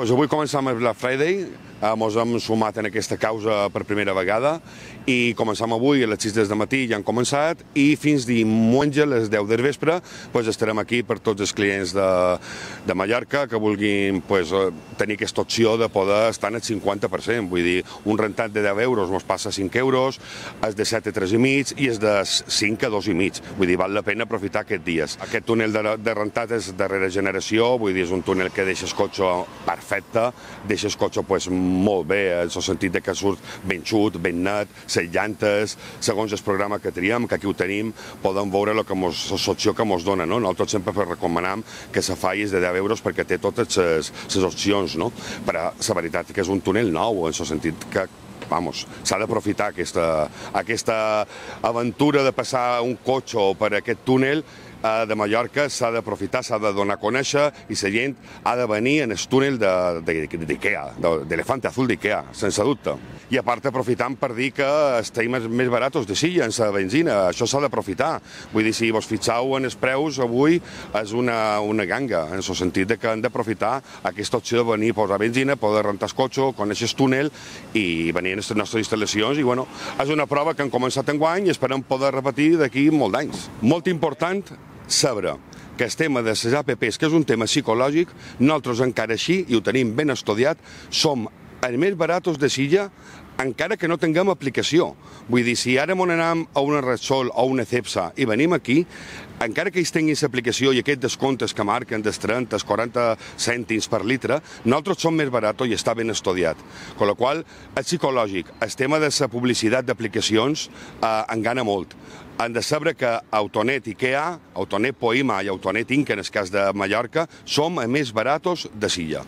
Pues avui començam el Black Friday, ens hem sumat en aquesta causa per primera vegada i començam avui a les 6 de matí, ja han començat, i fins diumenge a les 10 del vespre pues, estarem aquí per tots els clients de, de Mallorca que vulguin pues, tenir aquesta opció de poder estar en el 50%, vull dir, un rentat de 10 euros ens passa 5 euros, és de 7 a 3 i mig i és de 5 a 2 i mig, vull dir, val la pena aprofitar aquests dies. Aquest túnel de, de rentat és darrera generació, vull dir, és un túnel que deixa el cotxe perfecte, deixa el cotxe pues, molt bé, en el sentit de que surt ben xut, ben net, les llantes, segons el programa que triem, que aquí ho tenim, podem veure la opció que ens dona. No? Nosaltres sempre recomanem que se faci de 10 euros perquè té totes les opcions, no? però la veritat que és un túnel nou, en el sentit que vamos, s'ha d'aprofitar aquesta, aquesta aventura de passar un cotxe per aquest túnel de Mallorca s'ha d'aprofitar, s'ha de donar a conèixer i la gent ha de venir en el túnel d'IKEA, d'Elefante Azul d'IKEA, sense dubte. I a part aprofitant per dir que estem més barats de silla en la benzina, això s'ha d'aprofitar. Vull dir, si vos fixeu en els preus avui és una, una ganga, en el sentit de que han d'aprofitar aquesta opció de venir a posar benzina, poder rentar el cotxe, conèixer el túnel i venir a les nostres instal·lacions i bueno, és una prova que han començat en guany i esperem poder repetir d'aquí molt d'anys. Molt important saber que el tema de les APPs, que és un tema psicològic, nosaltres encara així, i ho tenim ben estudiat, som els més baratos de silla encara que no tinguem aplicació. Vull dir, si ara m'on anem a una Repsol o una Cepsa i venim aquí, encara que ells tinguin l'aplicació i aquests descomptes que marquen dels 30, 40 cèntims per litre, nosaltres som més barats i està ben estudiat. Con la qual, és psicològic. El tema de la publicitat d'aplicacions eh, engana molt. Han de saber que Autonet IKEA, Autonet Poima i Autonet Inc, en el cas de Mallorca, som més baratos de silla.